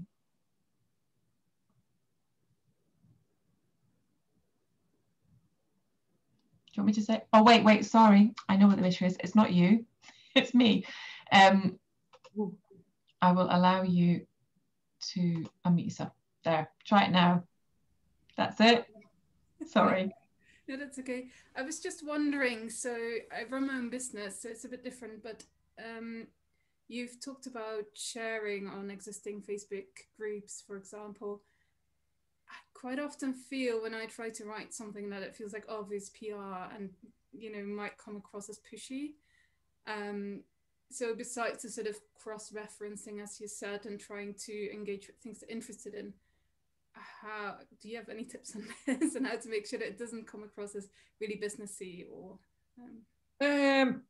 You want me to say? Oh, wait, wait, sorry. I know what the issue is. It's not you, it's me. Um, I will allow you to unmute yourself. There, try it now. That's it. Sorry. No, that's okay. I was just wondering. So I run my own business, so it's a bit different. But um, you've talked about sharing on existing Facebook groups, for example. Quite often feel when I try to write something that it feels like obvious PR and you know might come across as pushy. Um, so besides the sort of cross-referencing, as you said, and trying to engage with things they're interested in, how do you have any tips on this and how to make sure that it doesn't come across as really businessy or? Um... um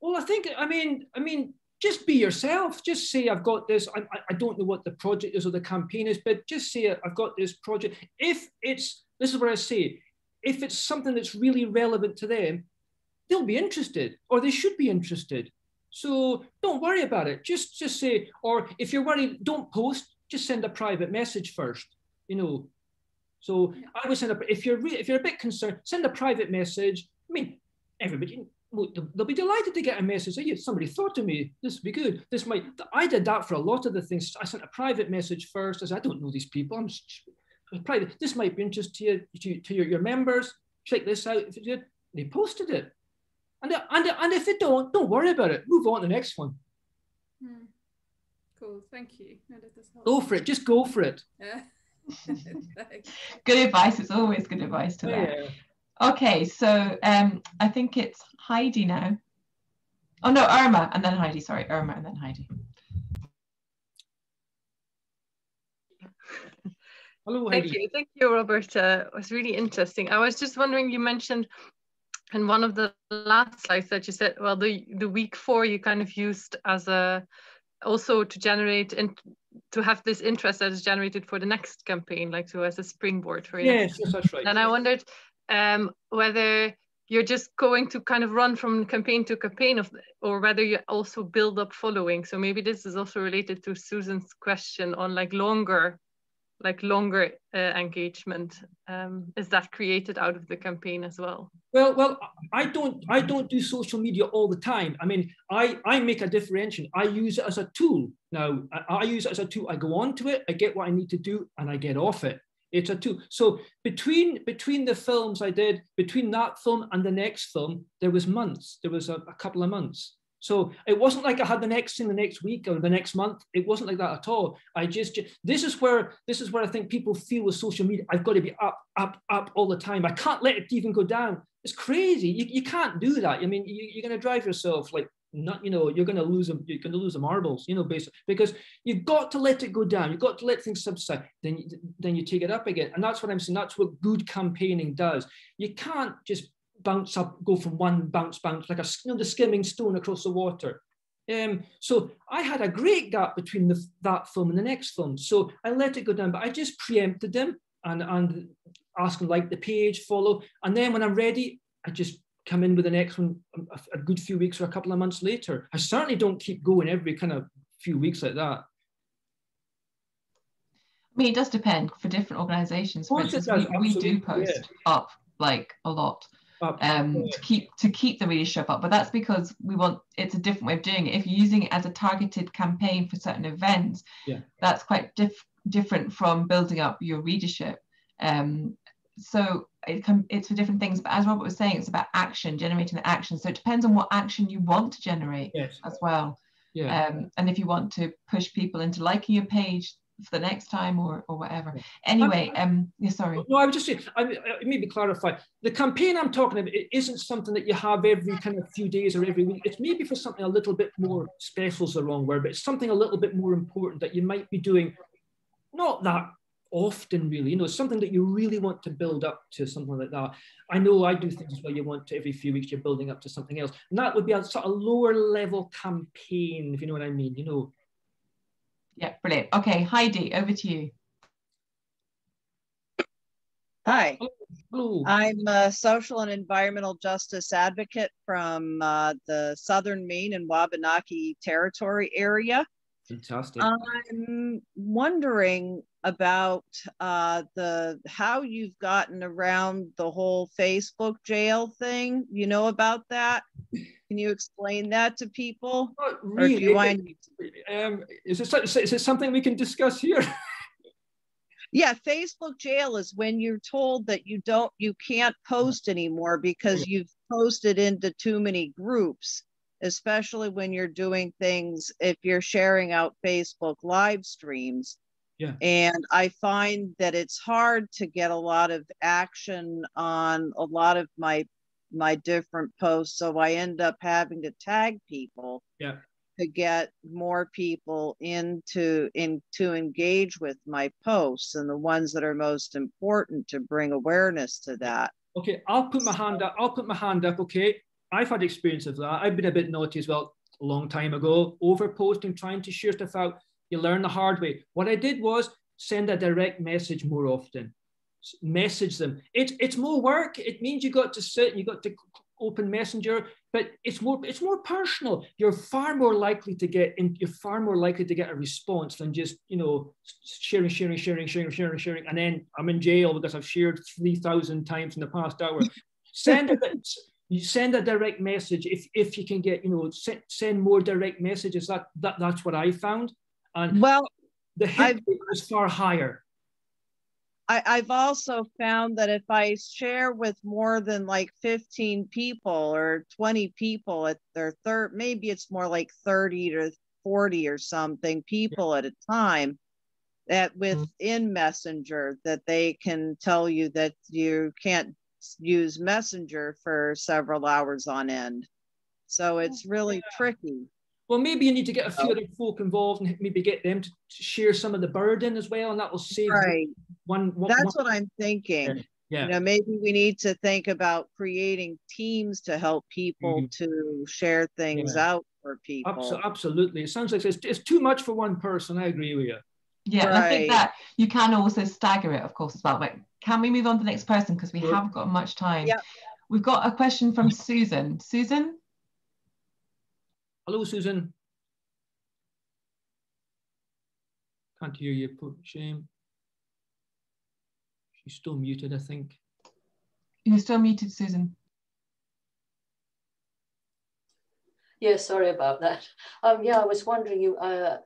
well, I think I mean I mean just be yourself. Just say I've got this. I, I don't know what the project is or the campaign is, but just say I've got this project. If it's this is what I say, if it's something that's really relevant to them, they'll be interested or they should be interested. So don't worry about it. Just just say, or if you're worried, don't post. Just send a private message first. You know. So I would send a if you're re- if you're a bit concerned, send a private message. I mean, everybody they'll be delighted to get a message. Say, somebody thought of me. This would be good. This might. I did that for a lot of the things. I sent a private message first. I said, I don't know these people. I'm private. This might be interest to you, to, to your, your members. Check this out. If you did, they posted it. And, and, and if they don't, don't worry about it. Move on to the next one. Hmm. Cool. Thank you. No, go for it. Just go for it. Yeah. good advice. It's always good advice to that. Yeah. Okay, so um, I think it's Heidi now. Oh no, Irma and then Heidi. Sorry, Irma and then Heidi. Hello, Heidi. Thank you, thank you, Robert. Uh, it was really interesting. I was just wondering. You mentioned in one of the last slides that you said, well, the the week four you kind of used as a also to generate and to have this interest that is generated for the next campaign, like to as a springboard for yes, yes, that's right. And I wondered um, whether you're just going to kind of run from campaign to campaign of, or whether you also build up following. So maybe this is also related to Susan's question on like longer, like longer uh, engagement. Um, is that created out of the campaign as well? Well, well, I don't, I don't do social media all the time. I mean, I, I make a differentiation. I use it as a tool. Now, I, I use it as a tool. I go onto it, I get what I need to do, and I get off it. It's a two. So between between the films I did, between that film and the next film, there was months. There was a, a couple of months. So it wasn't like I had the next thing the next week or the next month. It wasn't like that at all. I just, just this is where this is where I think people feel with social media. I've got to be up, up, up all the time. I can't let it even go down. It's crazy. You, you can't do that. I mean, you, you're going to drive yourself like not you know you're going to lose them you're going to lose the marbles you know basically because you've got to let it go down you've got to let things subside then you, then you take it up again and that's what i'm saying that's what good campaigning does you can't just bounce up go from one bounce bounce like a you know the skimming stone across the water um, so I had a great gap between the, that film and the next film. So I let it go down, but I just preempted them and, and ask them like the page, follow. And then when I'm ready, I just come in with the next one a, a, good few weeks or a couple of months later. I certainly don't keep going every kind of few weeks like that. I mean, it does depend for different organisations. For instance, we, we, do post yeah. up like a lot um, to keep to keep the readership up, but that's because we want it's a different way of doing it. If you're using it as a targeted campaign for certain events, yeah. that's quite diff- different from building up your readership. Um, so it can, it's for different things. But as Robert was saying, it's about action, generating the action. So it depends on what action you want to generate yes. as well. Yeah. Um, and if you want to push people into liking your page for the next time or, or whatever. Anyway, um, yeah, sorry. No, I would just say, I, I, maybe clarify. The campaign I'm talking about it isn't something that you have every kind of few days or every week. It's maybe for something a little bit more special is the wrong word, but it's something a little bit more important that you might be doing not that often really you know something that you really want to build up to something like that. I know i do things where you want to every few weeks you're building up to something else. And that would be a sort of lower level campaign if you know what i mean you know. Yeah brilliant. Okay heidi over to you. Hi. Hello. i'm a social and environmental justice advocate from uh, the southern maine and wabanaki territory area. Fantastic. I'm wondering about uh, the how you've gotten around the whole Facebook jail thing. You know about that? Can you explain that to people? Not really. Want... Um, is, it, is it something we can discuss here? yeah, Facebook jail is when you're told that you don't, you can't post anymore because you've posted into too many groups especially when you're doing things, if you're sharing out Facebook live streams Yeah. And I find that it's hard to get a lot of action on a lot of my my different posts. So I end up having to tag people. Yeah. To get more people into in to engage with my posts and the ones that are most important to bring awareness to that. Okay, I'll put my hand up. I'll put my hand up. Okay, I've had experience of that. I've been a bit naughty as well a long time ago, over posting, trying to share stuff out. You learn the hard way. What I did was send a direct message more often. Message them. It's it's more work. It means you got to sit, and you got to open messenger, but it's more it's more personal. You're far more likely to get in, you're far more likely to get a response than just you know sharing, sharing, sharing, sharing, sharing, sharing, and then I'm in jail because I've shared three thousand times in the past hour. Send it you send a direct message if, if you can get you know send, send more direct messages that, that that's what i found and well the hit is far higher I, i've also found that if i share with more than like 15 people or 20 people at their third maybe it's more like 30 to 40 or something people yeah. at a time that mm-hmm. within mm-hmm. messenger that they can tell you that you can't use Messenger for several hours on end. So it's really yeah. tricky. Well, maybe you need to get a few other folk involved and maybe get them to share some of the burden as well, and that will save right. one. one That's one. what I'm thinking. Yeah. You know, maybe we need to think about creating teams to help people mm-hmm. to share things yeah. out for people. Absolutely. It sounds like it's, it's too much for one person. I agree with you. Yeah, right. I think that you can also stagger it, of course, as well. But can we move on to the next person because we haven't got much time? Yeah. We've got a question from Susan. Susan? Hello, Susan. Can't hear you, shame. She's still muted, I think. You're still muted, Susan. Yeah, sorry about that. Um, yeah, I was wondering, you uh,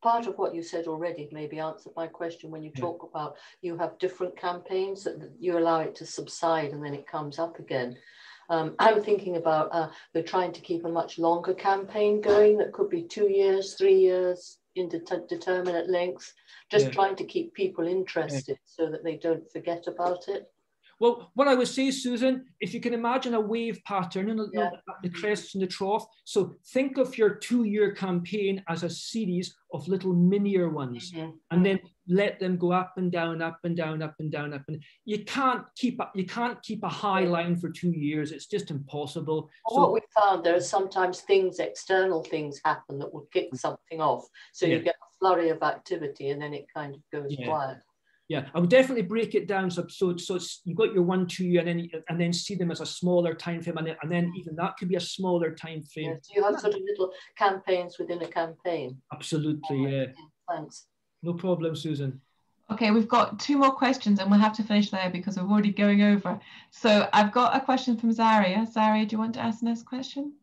part of what you said already maybe answered my question when you yeah. talk about you have different campaigns that you allow it to subside and then it comes up again. Um, I'm thinking about uh, we're trying to keep a much longer campaign going that could be two years, three years, indeterminate length, just yeah. trying to keep people interested yeah. so that they don't forget about it. Well, what I would say, Susan, if you can imagine a wave pattern and yeah. the, crests and the trough. So think of your two-year campaign as a series of little minier ones, mm-hmm. and then let them go up and down, up and down, up and down, up and you can't keep up. You can't keep a high line for two years. It's just impossible. Well, so, what we found there are sometimes things, external things happen that will kick mm. something off. So yeah. you get a flurry of activity, and then it kind of goes yeah. quiet yeah, I would definitely break it down so so, so it's, you've got your one, two, and then and then see them as a smaller time frame, and then, and then mm. even that could be a smaller time frame. Yeah, so you have sort of little campaigns within a campaign. Absolutely, yeah. Thanks. No problem, Susan. Okay, we've got two more questions, and we'll have to finish there because we're already going over. So I've got a question from Zaria. Zaria, do you want to ask the next question?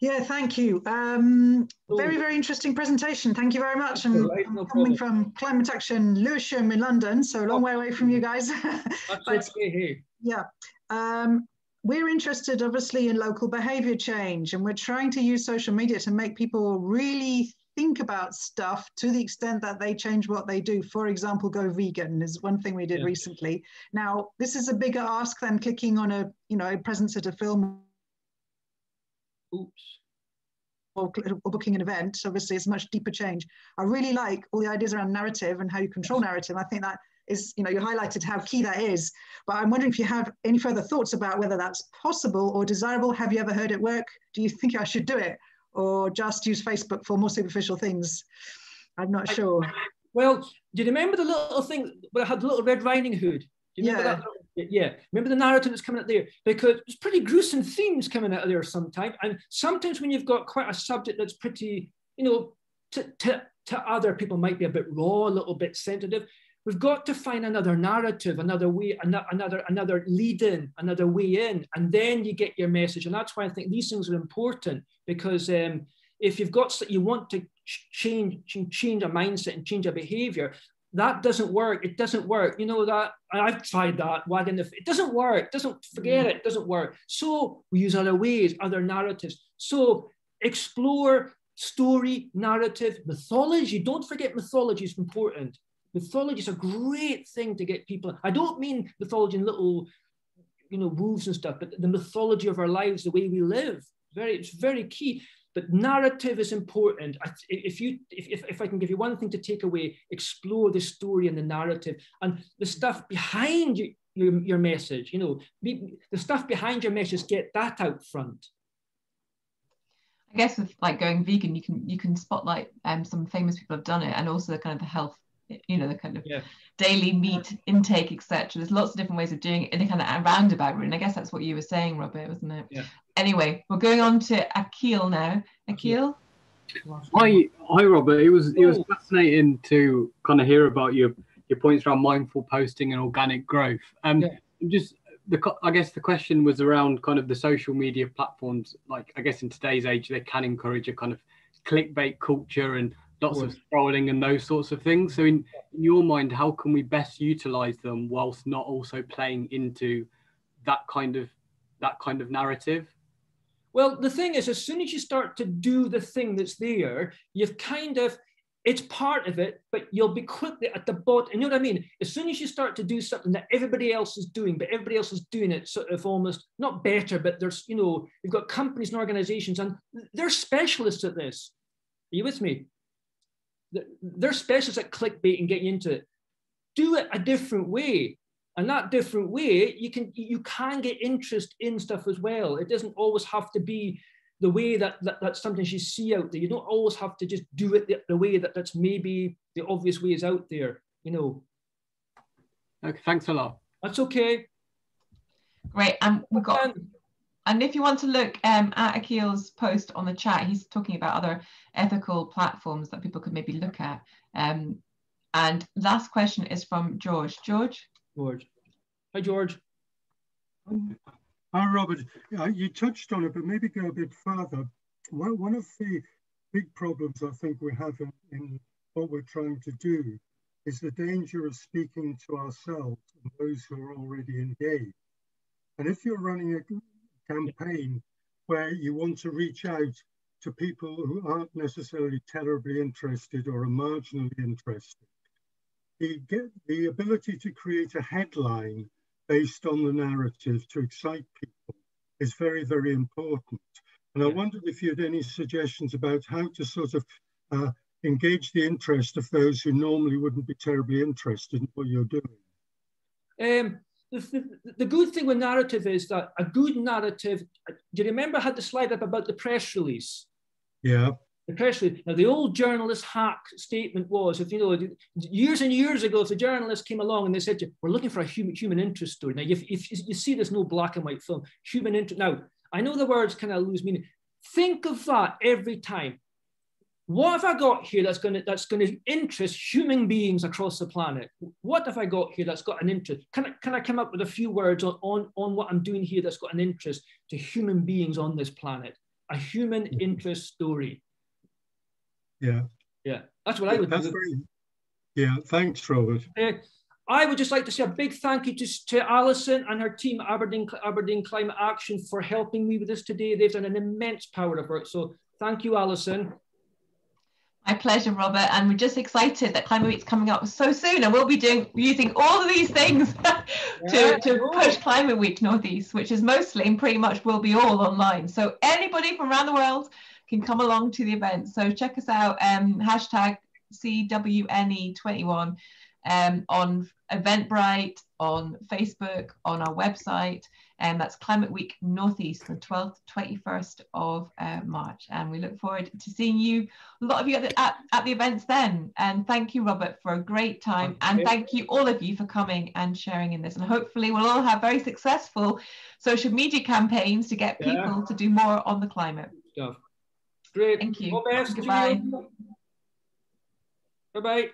Yeah, thank you. Um, very, very interesting presentation. Thank you very much. And right, no coming from Climate Action Lewisham in London, so a long oh. way away from you guys. but, yeah. Um, we're interested, obviously, in local behavior change, and we're trying to use social media to make people really think about stuff to the extent that they change what they do. For example, go vegan is one thing we did yeah. recently. Now, this is a bigger ask than clicking on a, you know, a presence at a film oops, or, or, booking an event, obviously it's a much deeper change. I really like all the ideas around narrative and how you control narrative. I think that is, you know, you highlighted how key that is. But I'm wondering if you have any further thoughts about whether that's possible or desirable. Have you ever heard it work? Do you think I should do it? Or just use Facebook for more superficial things? I'm not sure. Well, do you remember the little thing where I had the little Red Riding Hood? Do you remember yeah. that yeah, remember the narrative that's coming out there because it's pretty gruesome themes coming out of there sometimes. And sometimes when you've got quite a subject that's pretty, you know, to, to, to other people might be a bit raw, a little bit sensitive. We've got to find another narrative, another way, another another lead in, another way in, and then you get your message. And that's why I think these things are important because um, if you've got you want to change change a mindset and change a behavior, that doesn't work. It doesn't work. You know that I've tried that wagging the. It doesn't work. It doesn't forget mm. it. it. Doesn't work. So we use other ways, other narratives. So explore story, narrative, mythology. Don't forget mythology is important. Mythology is a great thing to get people. I don't mean mythology in little, you know, wolves and stuff, but the mythology of our lives, the way we live. Very, it's very key. But narrative is important. If you, if, if I can give you one thing to take away, explore the story and the narrative and the stuff behind you, your, your message. You know, the stuff behind your message. Get that out front. I guess with like going vegan, you can you can spotlight um, some famous people have done it, and also the kind of the health, you know, the kind of yeah. daily meat intake, etc. There's lots of different ways of doing it in a kind of roundabout route. And I guess that's what you were saying, Robert, wasn't it? Yeah. Anyway, we're going on to Akil now. Akil. Hi, hi, Robert. It was it was fascinating to kind of hear about your your points around mindful posting and organic growth. Um, yeah. just the I guess the question was around kind of the social media platforms. Like I guess in today's age, they can encourage a kind of clickbait culture and lots of, of scrolling and those sorts of things. So in, in your mind, how can we best utilize them whilst not also playing into that kind of that kind of narrative? Well, the thing is, as soon as you start to do the thing that's there, you've kind of it's part of it, but you'll be quickly at the bottom. You know what I mean? As soon as you start to do something that everybody else is doing, but everybody else is doing it sort of almost not better, but there's, you know, you've got companies and organizations and they're specialists at this. Are you with me? They're specialists at clickbait and getting into it. Do it a different way. And that different way, you can you can get interest in stuff as well. It doesn't always have to be the way that, that that's something you see out there. You don't always have to just do it the, the way that that's maybe the obvious way is out there, you know. Okay, thanks a lot. That's okay. Great, and we've got, and if you want to look um, at Akil's post on the chat, he's talking about other ethical platforms that people could maybe look at. Um, and last question is from George. George? George. Hi, George. Hi, Robert. you touched on it, but maybe go a bit further. Well, One of the big problems I think we have in, in what we're trying to do is the danger of speaking to ourselves and those who are already engaged. And if you're running a campaign where you want to reach out to people who aren't necessarily terribly interested or are marginally interested, the, the ability to create a headline based on the narrative to excite people is very, very important. And I wondered if you had any suggestions about how to sort of uh, engage the interest of those who normally wouldn't be terribly interested in what you're doing. Um, the, good thing with narrative is that a good narrative, do you remember I had the slide up about the press release? Yeah The press release. now the old journalist hack statement was if you know years and years ago if the journalist came along and they said we're looking for a human human interest story now if, if you see there's no black and white film human interest now i know the words kind of lose meaning think of that every time what have i got here that's going to that's going to interest human beings across the planet what have i got here that's got an interest can I, can I come up with a few words on, on on what i'm doing here that's got an interest to human beings on this planet a human interest story yeah. Yeah. That's what I would That's do. Very, yeah. Thanks, Robert. Uh, I would just like to say a big thank you to, to Alison and her team, Aberdeen, Aberdeen Climate Action, for helping me with this today. They've done an immense power of work. So thank you, Alison. My pleasure, Robert. And we're just excited that Climate Week's coming up so soon, and we'll be doing using all of these things to, to push Climate Week Northeast, which is mostly and pretty much will be all online. So anybody from around the world can come along to the event. So check us out, um, hashtag CWNE21 um, on Eventbrite, on Facebook, on our website, and that's Climate Week Northeast, the 12th, 21st of uh, March. And we look forward to seeing you, a lot of you at the, at, at the events then. And thank you, Robert, for a great time. And thank you, all of you, for coming and sharing in this. And hopefully, we'll all have very successful social media campaigns to get people yeah. to do more on the climate. Yeah. Great. Thank you. All best. Goodbye. Bye bye.